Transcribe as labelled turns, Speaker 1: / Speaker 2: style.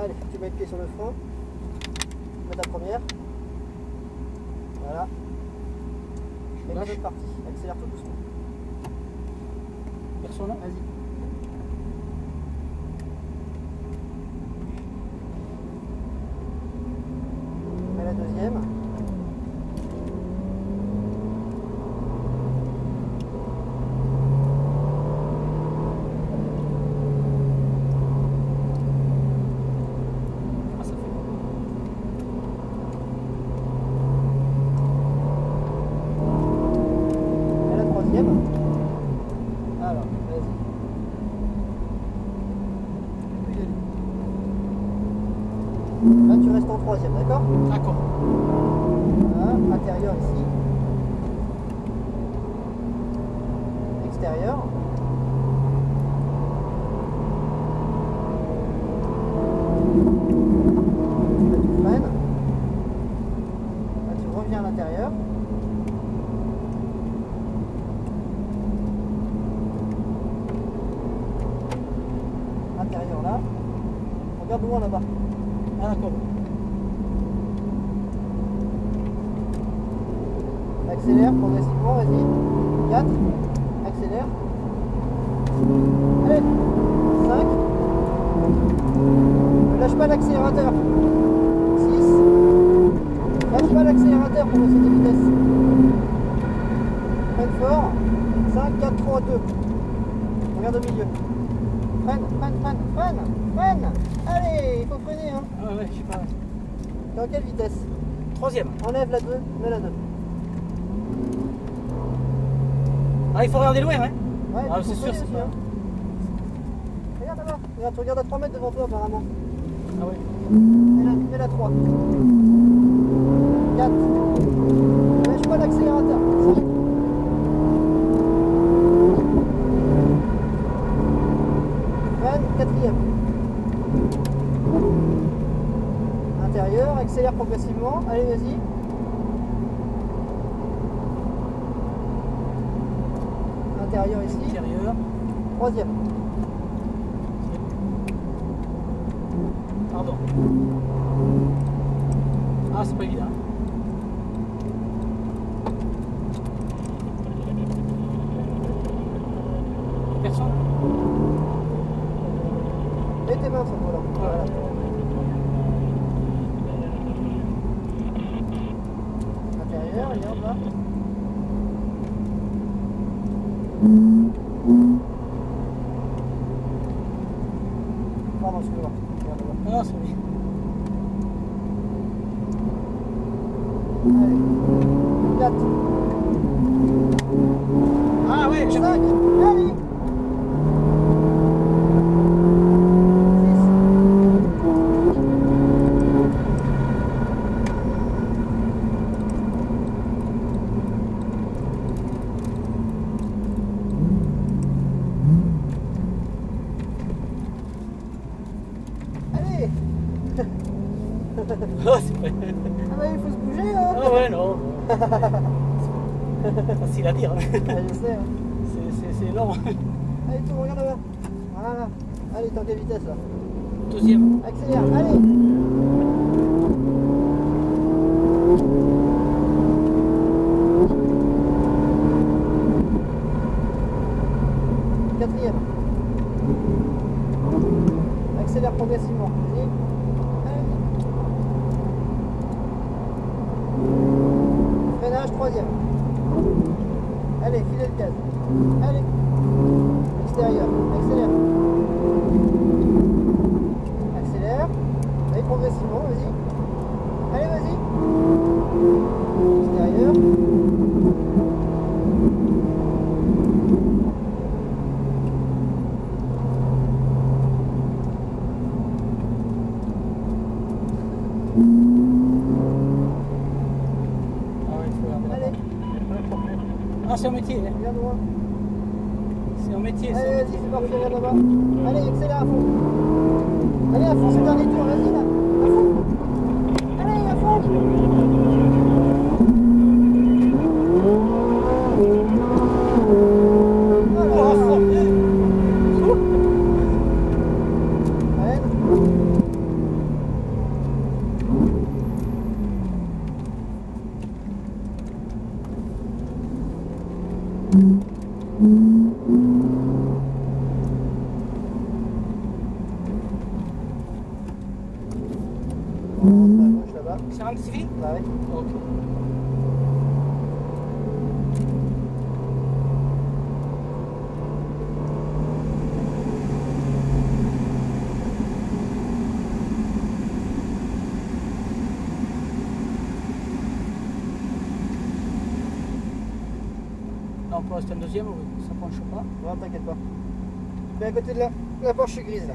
Speaker 1: Allez, tu mets le pied sur le frein. Mets ta première. Voilà. Et
Speaker 2: lâche.
Speaker 1: deuxième partie. Accélère tout doucement.
Speaker 2: Personne là
Speaker 1: Vas-y. Mets la deuxième.
Speaker 2: Ah, ça fait.
Speaker 1: Et la troisième. Alors, vas-y. Tu peux y aller. Là, tu restes en troisième, d'accord
Speaker 2: D'accord.
Speaker 1: Voilà, intérieur ici. Extérieur. Là, tu freines. Là, tu reviens à l'intérieur. Intérieur là. Regarde loin là-bas. Accélère progressivement, vas-y. 4. Accélère. Allez. 5. Ne lâche pas l'accélérateur. 6. Lâche pas l'accélérateur pour baisser tes vitesses. Freine fort. 5, 4, 3, 2. Regarde au milieu. Freine, freine, freine, freine, freine. Allez, il faut freiner. Hein.
Speaker 2: Ah, ouais, je sais pas.
Speaker 1: T'es en quelle vitesse?
Speaker 2: Troisième.
Speaker 1: Enlève la 2, mets la 2.
Speaker 2: Ah, il faut regarder loin, hein
Speaker 1: Ouais,
Speaker 2: Ah, c'est sûr, c'est pas-
Speaker 1: hein. Regarde là-bas. Regarde, tu regardes à 3 mètres devant toi apparemment.
Speaker 2: Ah, ouais.
Speaker 1: Mets la, mets la 3. 4. Lâche pas l'accélérateur. 5. Freine, quatrième. Intérieur, accélère progressivement. Allez, vas-y. Intérieur ici.
Speaker 2: Intérieur.
Speaker 1: Troisième.
Speaker 2: Pardon. Ah, c'est pas évident. Personne?
Speaker 1: Mets tes mains sur le volant. Voilà. Intérieur, regarde là. Pardon, excuse-moi. Regarde là.
Speaker 2: Ah, c'est bien.
Speaker 1: Allez. 4.
Speaker 2: Ah, ouais,
Speaker 1: 5.
Speaker 2: j'ai
Speaker 1: Allez. 6. Allez.
Speaker 2: Ah, c'est pas...
Speaker 1: Ah bah il faut se bouger hein.
Speaker 2: Ah, ouais, non. C'est facile à dire. hein.
Speaker 1: Ah, je sais. hein.
Speaker 2: C'est- long.
Speaker 1: Allez, tout, regarde là-bas. Voilà. Allez, en quelle vitesse là
Speaker 2: Deuxième.
Speaker 1: Accélère, allez Quatrième. Accélère progressivement. Vas-y. Allez. Freinage, troisième. Allez, filet le gaz. Allez. Extérieur. Accélère. Accélère. Allez, progressivement, vas-y. Allez, vas-y. Extérieur
Speaker 2: ouais, il faut regarder
Speaker 1: Allez.
Speaker 2: là-bas. Ah, c'est un métier. hein.
Speaker 1: Regarde loin.
Speaker 2: C'est un métier.
Speaker 1: Allez, vas-y, c'est parti, regarde là-bas. Allez, accélère à fond. Allez, à fond, c'est le dernier tour, vas-y là. À fond. Allez, à fond. Voilà.
Speaker 2: Oh, fort.
Speaker 1: Freine.
Speaker 2: 40, c'est fini
Speaker 1: Bah oui.
Speaker 2: Ok. Là, on peut rester un deuxième, oui, ça penche pas.
Speaker 1: Non, t'inquiète pas. Mais à côté de la, la Porsche grise là.